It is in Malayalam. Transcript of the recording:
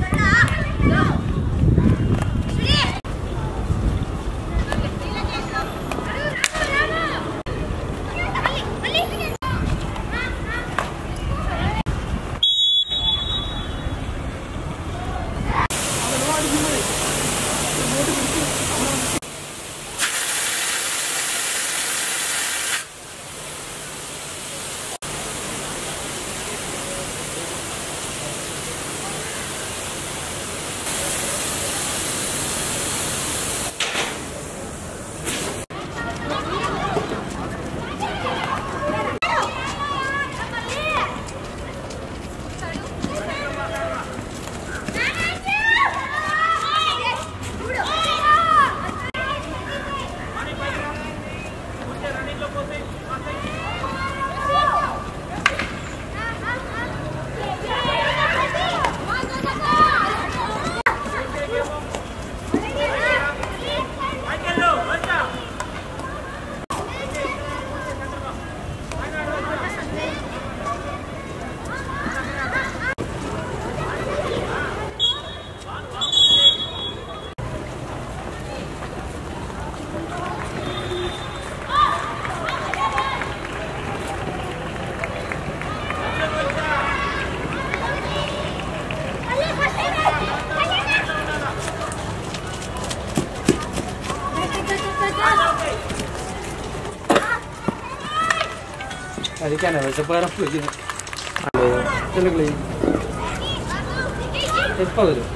跟上啊走。കഴിക്കാനോ കളി എപ്പോ വരും?